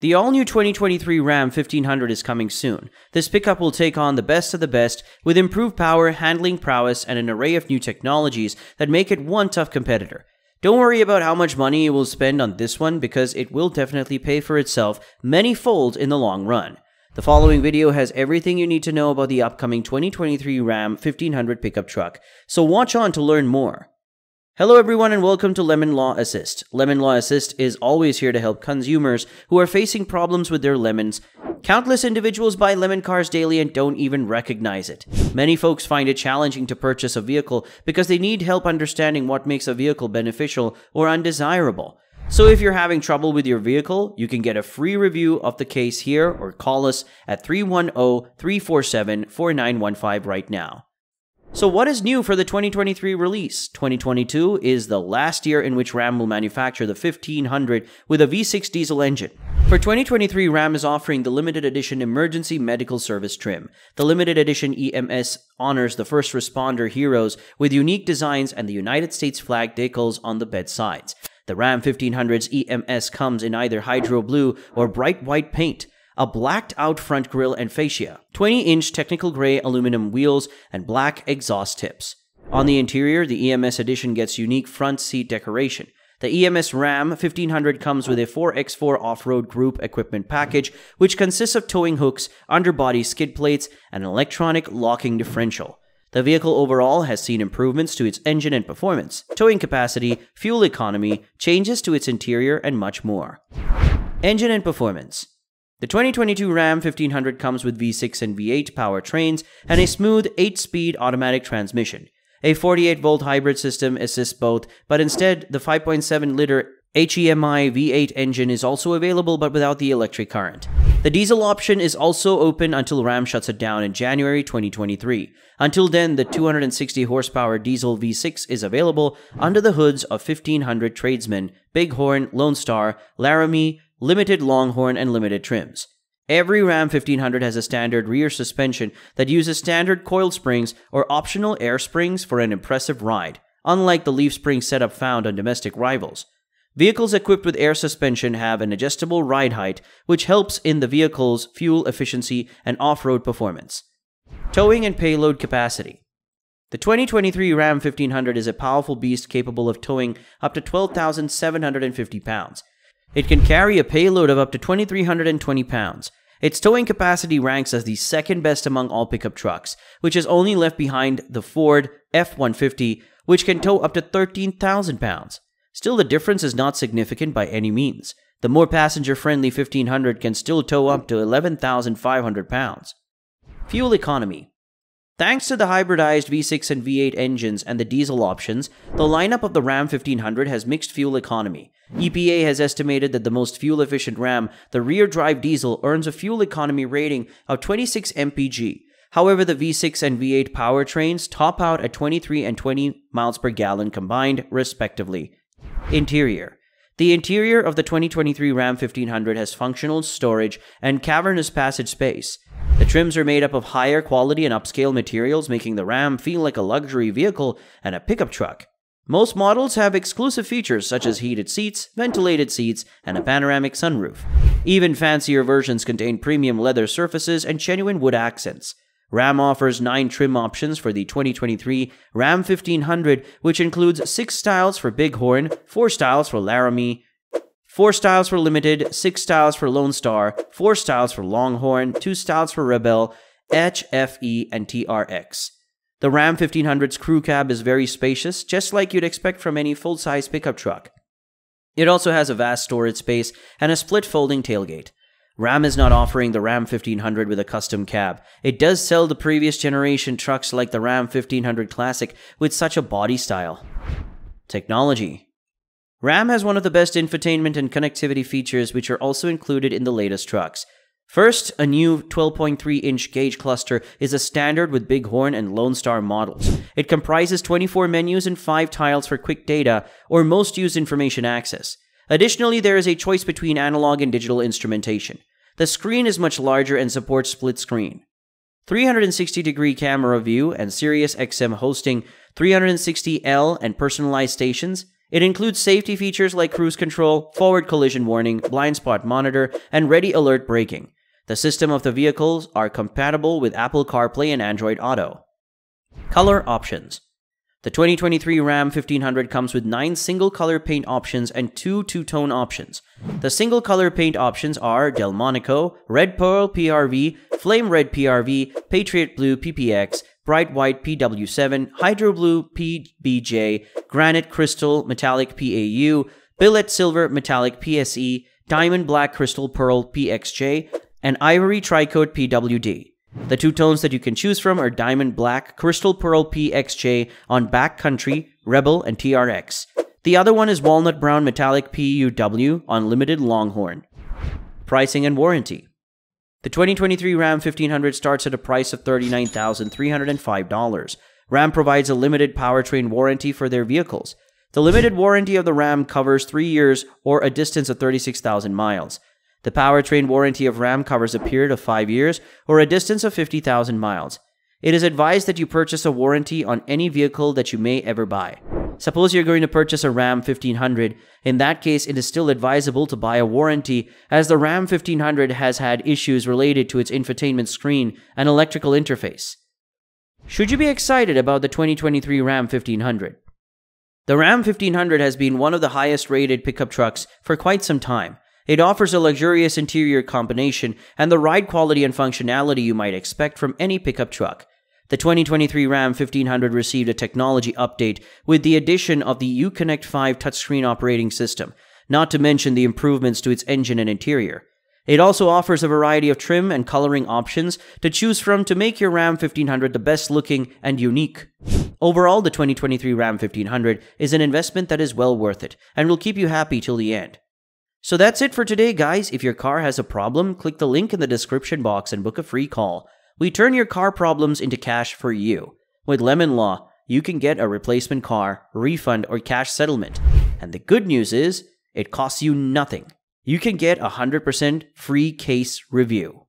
The all new 2023 Ram 1500 is coming soon. This pickup will take on the best of the best with improved power, handling prowess, and an array of new technologies that make it one tough competitor. Don't worry about how much money you will spend on this one because it will definitely pay for itself many fold in the long run. The following video has everything you need to know about the upcoming 2023 Ram 1500 pickup truck, so watch on to learn more. Hello everyone and welcome to Lemon Law Assist. Lemon Law Assist is always here to help consumers who are facing problems with their lemons. Countless individuals buy lemon cars daily and don't even recognize it. Many folks find it challenging to purchase a vehicle because they need help understanding what makes a vehicle beneficial or undesirable. So if you're having trouble with your vehicle, you can get a free review of the case here or call us at 310-347-4915 right now. So, what is new for the 2023 release? 2022 is the last year in which Ram will manufacture the 1500 with a V6 diesel engine. For 2023, Ram is offering the limited edition Emergency Medical Service trim. The limited edition EMS honors the first responder heroes with unique designs and the United States flag decals on the bed sides. The Ram 1500's EMS comes in either hydro blue or bright white paint a blacked out front grille and fascia, 20 inch technical gray aluminum wheels, and black exhaust tips. On the interior, the EMS edition gets unique front seat decoration. The EMS Ram 1500 comes with a 4x4 off road group equipment package, which consists of towing hooks, underbody skid plates, and an electronic locking differential. The vehicle overall has seen improvements to its engine and performance, towing capacity, fuel economy, changes to its interior, and much more. Engine and performance. The 2022 Ram 1500 comes with V6 and V8 powertrains and a smooth 8-speed automatic transmission. A 48-volt hybrid system assists both, but instead, the 5.7-liter HEMI V8 engine is also available but without the electric current. The diesel option is also open until Ram shuts it down in January 2023. Until then, the 260 horsepower diesel V6 is available under the hoods of 1500 Tradesman, Bighorn, Lone Star, Laramie, limited longhorn, and limited trims. Every Ram 1500 has a standard rear suspension that uses standard coil springs or optional air springs for an impressive ride, unlike the leaf spring setup found on domestic rivals. Vehicles equipped with air suspension have an adjustable ride height, which helps in the vehicle's fuel efficiency and off road performance. Towing and payload capacity. The 2023 Ram 1500 is a powerful beast capable of towing up to 12,750 pounds. It can carry a payload of up to 2,320 pounds. Its towing capacity ranks as the second best among all pickup trucks, which is only left behind the Ford F 150, which can tow up to 13,000 pounds. Still, the difference is not significant by any means. The more passenger friendly 1500 can still tow up to 11,500 pounds. Fuel economy. Thanks to the hybridized V6 and V8 engines and the diesel options, the lineup of the Ram 1500 has mixed fuel economy. EPA has estimated that the most fuel efficient Ram, the rear drive diesel, earns a fuel economy rating of 26 mpg. However, the V6 and V8 powertrains top out at 23 and 20 miles per gallon combined, respectively. Interior. The interior of the 2023 Ram 1500 has functional storage and cavernous passage space. The trims are made up of higher quality and upscale materials, making the Ram feel like a luxury vehicle and a pickup truck. Most models have exclusive features such as heated seats, ventilated seats, and a panoramic sunroof. Even fancier versions contain premium leather surfaces and genuine wood accents. Ram offers 9 trim options for the 2023 Ram 1500, which includes 6 styles for Bighorn, 4 styles for Laramie, Four styles for Limited, six styles for Lone Star, four styles for Longhorn, two styles for Rebel, HFE, and TRX. The Ram 1500's crew cab is very spacious, just like you'd expect from any full size pickup truck. It also has a vast storage space and a split folding tailgate. Ram is not offering the Ram 1500 with a custom cab. It does sell the previous generation trucks like the Ram 1500 Classic with such a body style. Technology RAM has one of the best infotainment and connectivity features which are also included in the latest trucks. First, a new 12.3 inch gauge cluster is a standard with Bighorn and Lone Star models. It comprises 24 menus and 5 tiles for quick data or most used information access. Additionally, there is a choice between analog and digital instrumentation. The screen is much larger and supports split screen. 360 degree camera view and Sirius XM hosting, 360L and personalized stations, It includes safety features like cruise control, forward collision warning, blind spot monitor, and ready alert braking. The system of the vehicles are compatible with Apple CarPlay and Android Auto. Color options. The 2023 Ram 1500 comes with 9 single color paint options and 2 two-tone options. The single color paint options are Delmonico, Red Pearl PRV, Flame Red PRV, Patriot Blue PPX, Bright White PW7, Hydro Blue PBJ, Granite Crystal Metallic PAU, Billet Silver Metallic PSE, Diamond Black Crystal Pearl PXJ, and Ivory Tricoat PWD. The two tones that you can choose from are Diamond Black, Crystal Pearl PXJ on Backcountry, Rebel, and TRX. The other one is Walnut Brown Metallic PUW on Limited Longhorn. Pricing and warranty. The 2023 Ram 1500 starts at a price of $39,305. Ram provides a limited powertrain warranty for their vehicles. The limited warranty of the Ram covers three years or a distance of 36,000 miles. The powertrain warranty of Ram covers a period of 5 years or a distance of 50,000 miles. It is advised that you purchase a warranty on any vehicle that you may ever buy. Suppose you're going to purchase a Ram 1500. In that case, it is still advisable to buy a warranty as the Ram 1500 has had issues related to its infotainment screen and electrical interface. Should you be excited about the 2023 Ram 1500? The Ram 1500 has been one of the highest rated pickup trucks for quite some time. It offers a luxurious interior combination and the ride quality and functionality you might expect from any pickup truck. The 2023 Ram 1500 received a technology update with the addition of the Uconnect 5 touchscreen operating system, not to mention the improvements to its engine and interior. It also offers a variety of trim and coloring options to choose from to make your Ram 1500 the best looking and unique. Overall, the 2023 Ram 1500 is an investment that is well worth it and will keep you happy till the end. So that's it for today, guys. If your car has a problem, click the link in the description box and book a free call. We turn your car problems into cash for you. With Lemon Law, you can get a replacement car, refund, or cash settlement. And the good news is, it costs you nothing. You can get a 100% free case review.